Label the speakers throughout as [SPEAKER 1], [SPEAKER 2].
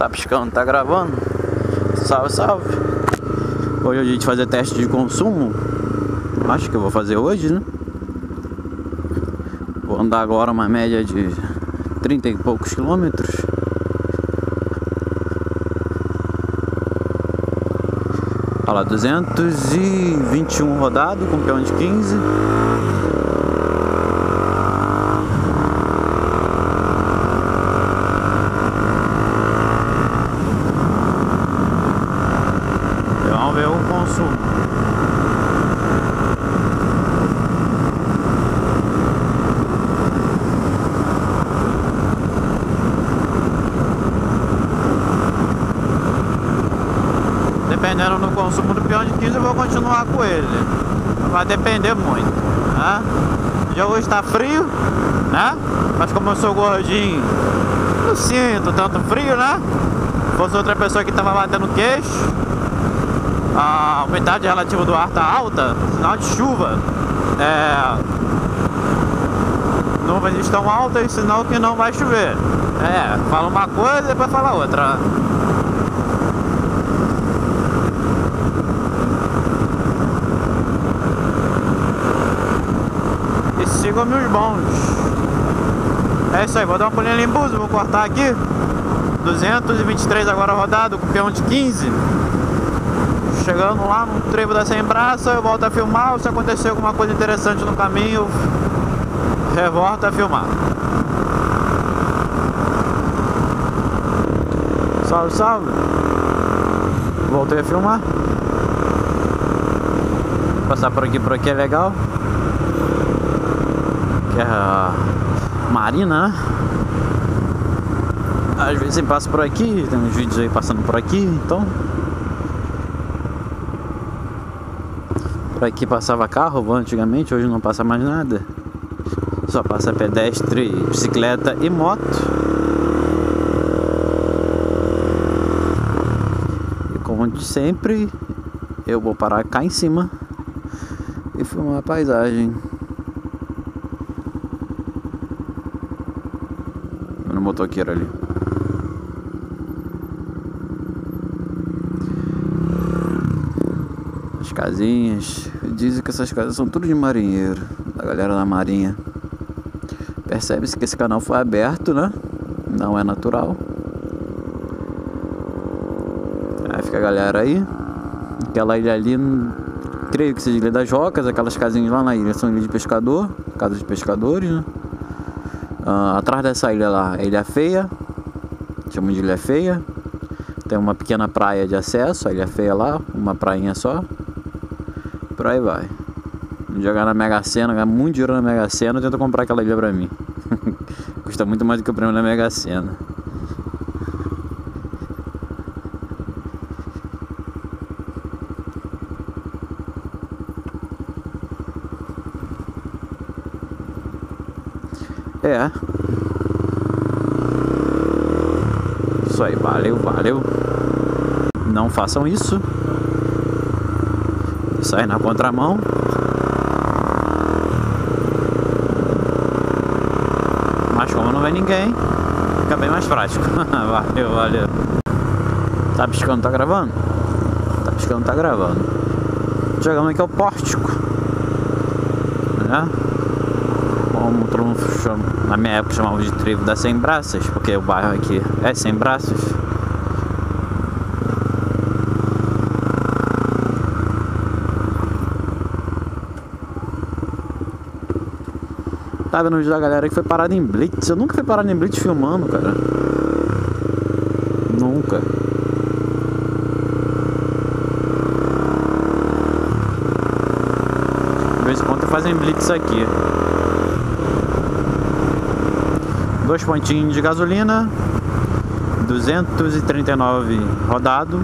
[SPEAKER 1] Tá piscando, tá gravando. Salve, salve. Hoje é a gente fazer teste de consumo. Acho que eu vou fazer hoje, né? Vou andar agora uma média de 30 e poucos quilômetros. Olha lá, 221 rodado com peão de 15. Consumo. Dependendo do consumo do peão de 15 eu vou continuar com ele. Vai depender muito. Né? Dia hoje está frio, né? Mas como eu sou gordinho, não sinto tanto frio, né? Se fosse outra pessoa que tava batendo queixo, a umidade relativa do ar tá alta, sinal de chuva. É, nuvens estão altas, sinal que não vai chover. É, fala uma coisa e depois fala outra. E sigam meus bons. É isso aí, vou dar uma pulinha ali em Búzios, vou cortar aqui. 223 agora rodado, com peão de 15. Chegando lá no trevo da Sem Braça, eu volto a filmar. Se acontecer alguma coisa interessante no caminho, eu volto a filmar. Salve, salve. Voltei a filmar. Passar por aqui, por aqui é legal. Que é a Marina, né? Às vezes passa por aqui, tem uns vídeos aí passando por aqui, então Por aqui passava carro antigamente, hoje não passa mais nada. Só passa pedestre, bicicleta e moto. E como sempre, eu vou parar cá em cima e filmar a paisagem. No motoqueiro ali. Casinhas. Dizem que essas casas são tudo de marinheiro, da galera da marinha. Percebe-se que esse canal foi aberto, né? Não é natural. Aí fica a galera aí. Aquela ilha ali, creio que seja Ilha das Rocas, aquelas casinhas lá na ilha são ilha de pescador, casa de pescadores, né? Ah, atrás dessa ilha lá, é Ilha Feia, chamam de Ilha Feia. Tem uma pequena praia de acesso, a Ilha Feia lá, uma prainha só por aí vai. Jogar na Mega Sena, ganhar muito dinheiro na Mega Sena, tenta comprar aquela ilha pra mim. Custa muito mais do que o prêmio na Mega Sena. É. Isso aí, valeu, valeu. Não façam isso sai na contramão. Mas como não vem ninguém, fica bem mais prático. valeu, valeu. Tá piscando, tá gravando? Tá piscando, tá gravando. Chegamos aqui ao pórtico. Né? Como todo mundo chama, na minha época chamava de tribo das Sem Braças, porque o bairro aqui é Sem Braços. Tá vendo o vídeo da galera que foi parado em Blitz. Eu nunca fui parado em Blitz filmando, cara. Nunca. De vez em quando fazem Blitz aqui. Dois pontinhos de gasolina. 239 rodado.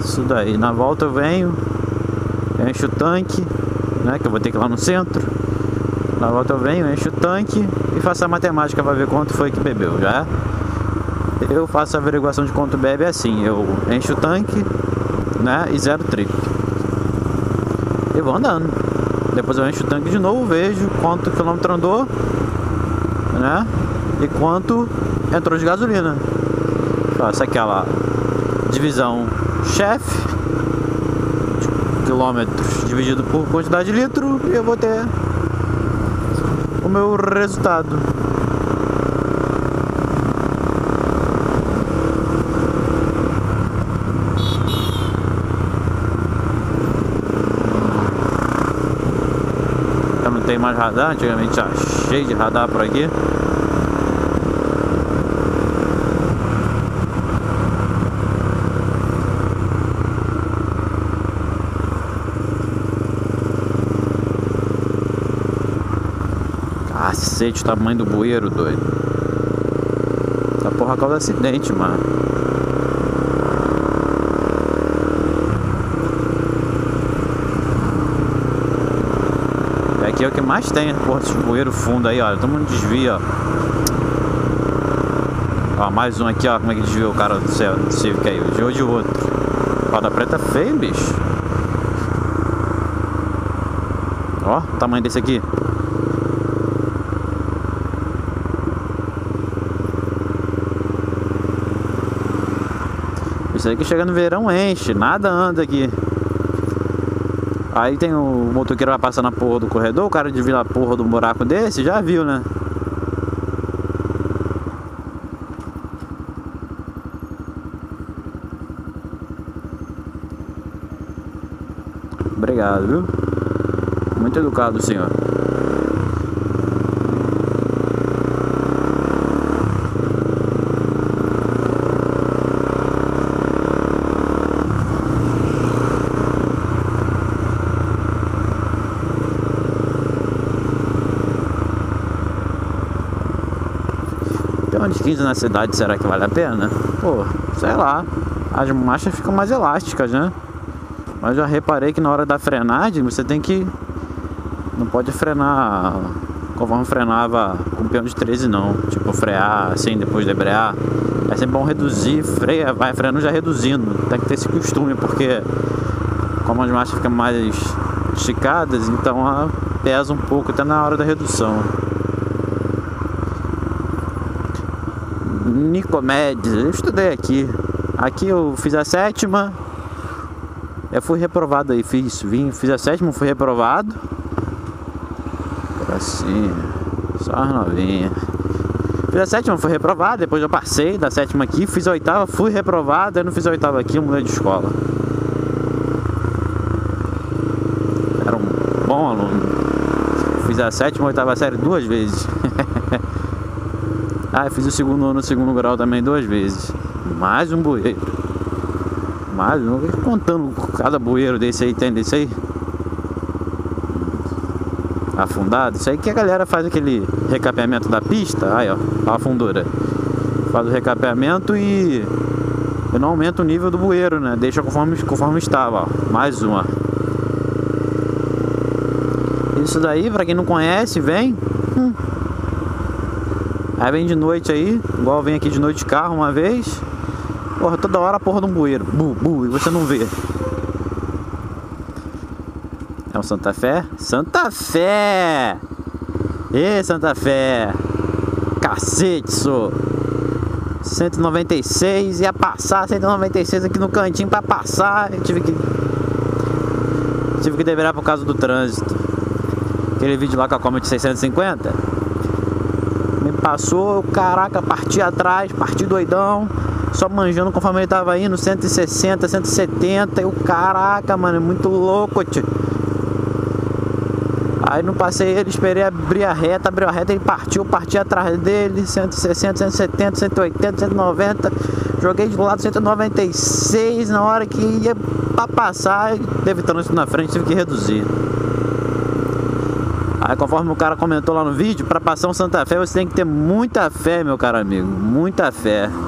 [SPEAKER 1] Isso daí. Na volta eu venho. Encho o tanque. Né, que eu vou ter que ir lá no centro. Na volta eu venho, encho o tanque e faço a matemática para ver quanto foi que bebeu, já Eu faço a averiguação de quanto bebe assim, eu encho o tanque, né, e zero trip. E vou andando. Depois eu encho o tanque de novo, vejo quanto quilômetro andou, né? e quanto entrou de gasolina. Essa aquela divisão chefe, quilômetros dividido por quantidade de litro, e eu vou ter o meu resultado. Já não tem mais radar, antigamente já cheio de radar por aqui. Cacete, o tamanho do bueiro, doido. Essa porra causa acidente, mano. E aqui é o que mais tem, porra, esse bueiro fundo aí, ó. Todo mundo desvia, ó. Ó, mais um aqui, ó. Como é que desviou o cara do céu, do Civic aí? Desviou de outro. Roda preta feio, bicho. Ó, o tamanho desse aqui. Aí que chega no verão enche, nada anda aqui. Aí tem o motoqueiro vai passar na porra do corredor, o cara desvia a porra do buraco desse, já viu, né? Obrigado, viu? Muito educado senhor. Tem uns 15 na cidade, será que vale a pena? Pô, sei lá. As marchas ficam mais elásticas, né? Mas já reparei que na hora da frenagem você tem que. Não pode frenar conforme frenava com peão de 13 não. Tipo, frear assim depois de embrear. É sempre bom reduzir, freia, vai freando já reduzindo. Tem que ter esse costume, porque como as marchas ficam mais esticadas, então ela pesa um pouco até na hora da redução. Nicomedes, eu estudei aqui. Aqui eu fiz a sétima. Eu fui reprovado aí, fiz, vim, fiz a sétima, fui reprovado. Assim, só as novinhas. Fiz a sétima, fui reprovado, depois eu passei da sétima aqui, fiz a oitava, fui reprovado, aí não fiz a oitava aqui, eu mudei de escola. Era um bom aluno. Fiz a sétima, oitava série duas vezes. Ah, eu fiz o segundo ano, segundo grau também duas vezes. Mais um bueiro. Mais um. Contando cada bueiro desse aí, tem desse aí. Afundado. Isso aí que a galera faz aquele recapeamento da pista. Aí, ó. A fundura. Faz o recapeamento e. E não aumenta o nível do bueiro, né? Deixa conforme, conforme estava, ó. Mais uma. Isso daí, pra quem não conhece, vem. Hum. Aí vem de noite aí, igual vem aqui de noite de carro uma vez. Porra, toda hora a porra de um bueiro. Bu, bu, e você não vê. É um Santa Fé? Santa Fé! Ê, Santa Fé! Cacete, sou! 196, ia passar 196 aqui no cantinho pra passar. Eu tive que. Tive que deverar por causa do trânsito. Aquele vídeo lá com a Comet 650 passou, caraca, parti atrás, parti doidão, só manjando conforme ele tava indo, 160, 170, eu, caraca, mano, é muito louco, tio. Aí não passei ele, esperei abrir a reta, abriu a reta, ele partiu, parti atrás dele, 160, 170, 180, 190, joguei de lado 196, na hora que ia pra passar, teve trânsito na frente, tive que reduzir. Aí conforme o cara comentou lá no vídeo, para passar um Santa Fé você tem que ter muita fé, meu caro amigo, muita fé.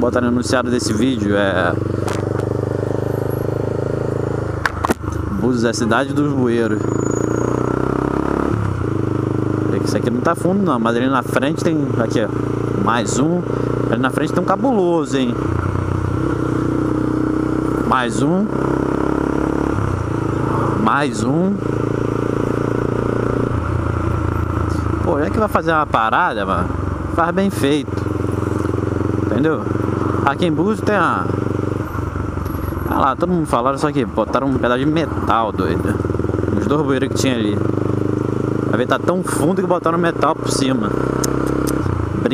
[SPEAKER 1] Botar no anunciado desse vídeo é Búzios é a cidade dos bueiros. Isso aqui não tá fundo não, mas ali na frente tem aqui, ó mais um. Ali na frente tem um cabuloso, hein? Mais um. Mais um. Pô, já que vai fazer uma parada, mano, faz bem feito. Entendeu? Aqui em Búzios tem a. Ah lá, todo mundo falando, só que botaram um pedaço de metal, doido. Os dois bueiros que tinha ali. A ver, tá tão fundo que botaram metal por cima.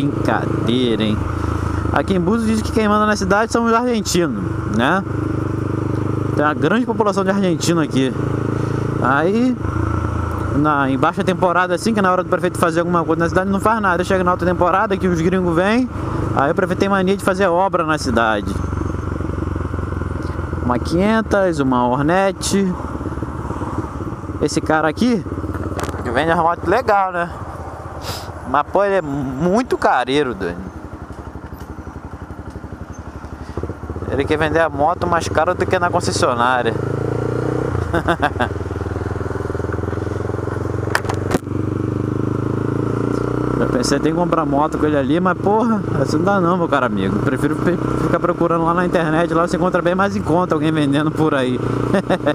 [SPEAKER 1] Brincadeira, hein? Aqui em Búzios diz que quem manda na cidade são os argentinos, né? Tem uma grande população de argentino aqui. Aí, na, em baixa temporada assim, que na hora do prefeito fazer alguma coisa na cidade, não faz nada. Chega na alta temporada que os gringos vêm, aí o prefeito tem mania de fazer obra na cidade. Uma 500, uma Hornet. Esse cara aqui, que vende a moto legal, né? Mas pô, ele é muito careiro, doido. Ele quer vender a moto mais cara do que na concessionária. pensei em comprar moto com ele ali, mas porra, assim não dá não, meu cara amigo. Prefiro ficar procurando lá na internet, lá você encontra bem mais em conta alguém vendendo por aí.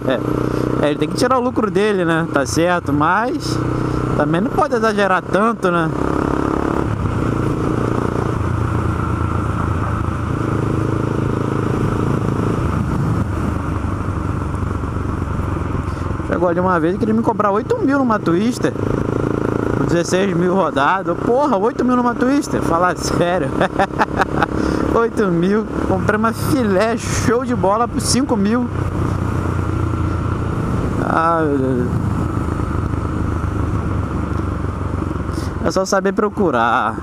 [SPEAKER 1] é, ele tem que tirar o lucro dele, né? Tá certo, mas também não pode exagerar tanto, né? Chegou ali uma vez e queria me cobrar 8 mil numa Twister. 16 mil rodado. Porra, 8 mil numa Twister. Falar sério. 8 mil. Comprei uma filé show de bola por 5 mil. Ah, meu Deus. É só saber procurar.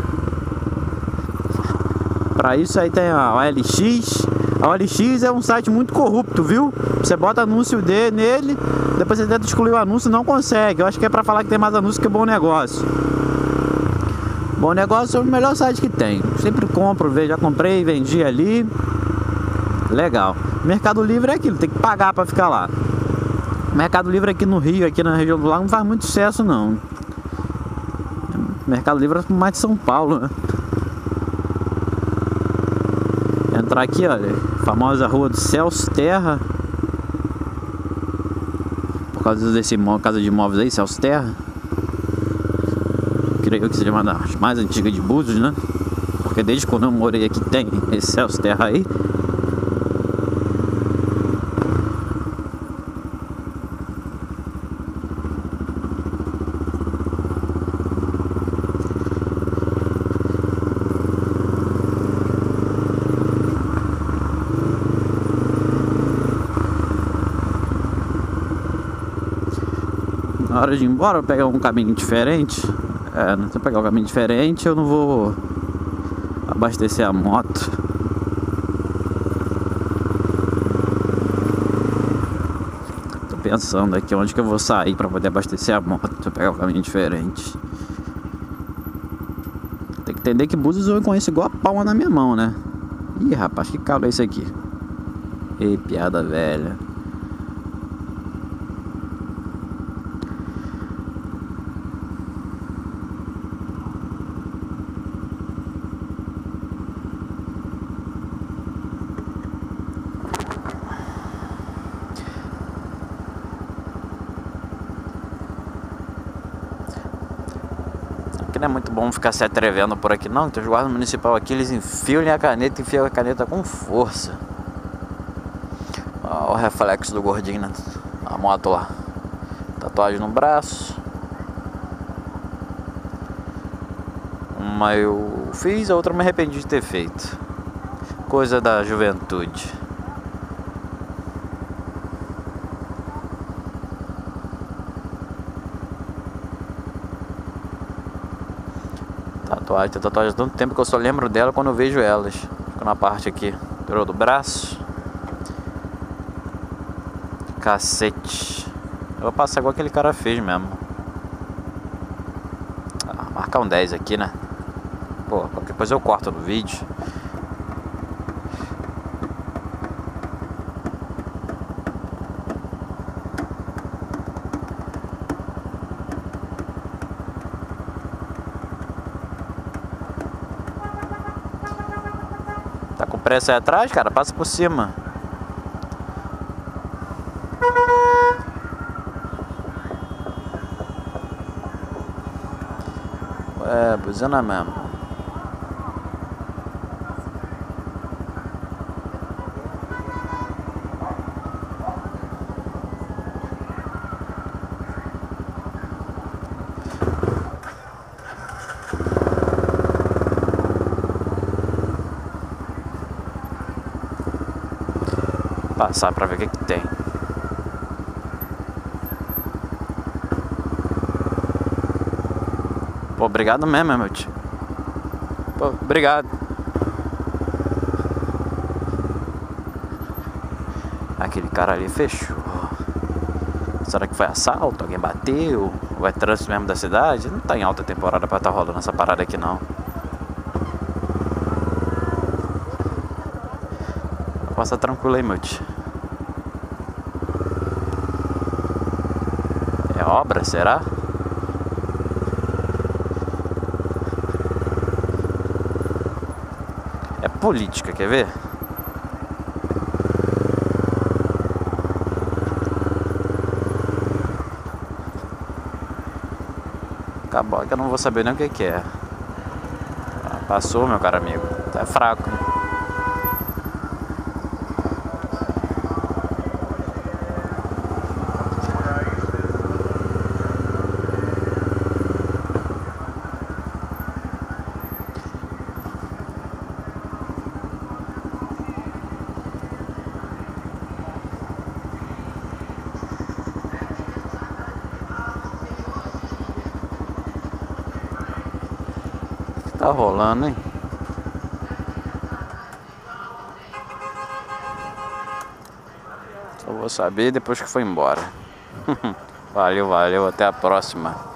[SPEAKER 1] Para isso aí tem a OLX. A OLX é um site muito corrupto, viu? Você bota anúncio dele nele, depois você tenta excluir o anúncio e não consegue. Eu acho que é pra falar que tem mais anúncio que bom negócio. Bom negócio é o melhor site que tem. Sempre compro, já comprei, vendi ali. Legal. Mercado Livre é aquilo, tem que pagar para ficar lá. Mercado Livre aqui no Rio, aqui na região do Lago, não faz muito sucesso não. Mercado Livre é mais de São Paulo, né? Aqui, olha, famosa rua do Celso Terra causa desse casa de imóveis aí, Celso Terra. Creio que seja uma das mais antigas de Búzios, né? Porque desde quando eu morei aqui tem esse Celso Terra aí. Na hora de ir embora, eu pegar um caminho diferente. É, se eu pegar um caminho diferente, eu não vou abastecer a moto. Tô pensando aqui onde que eu vou sair para poder abastecer a moto. Se eu pegar um caminho diferente. Tem que entender que Búzios eu conheço igual a palma na minha mão, né? Ih, rapaz, que calo é esse aqui? Ei, piada velha. Bom ficar se atrevendo por aqui não, então os guardas municipais aqui eles enfiam a caneta enfiam a caneta com força. O reflexo do gordinho na, na moto lá. Tatuagem no braço. Uma eu fiz, a outra me arrependi de ter feito. Coisa da juventude. Tatuagem, tem tatuagem há tanto tempo que eu só lembro dela quando eu vejo elas. Na parte aqui do braço. Cacete. Eu vou passar igual aquele cara fez mesmo. Ah, marcar um 10 aqui, né? Pô, coisa eu corto no vídeo. tivesse atrás, cara, passa por cima. É, buzina mesmo. Passar pra ver o que, que tem. Pô, obrigado mesmo, meu tio. Pô, obrigado. Aquele cara ali fechou. Será que foi assalto? Alguém bateu? Ou é trânsito mesmo da cidade? Não tá em alta temporada pra estar tá rolando essa parada aqui não. Passa tranquilo aí, meu tio. É obra, será? É política, quer ver? Acabou que eu não vou saber nem o que, que é. Passou, meu caro amigo. Tá fraco. Tá rolando, hein? Só vou saber depois que foi embora. valeu, valeu, até a próxima.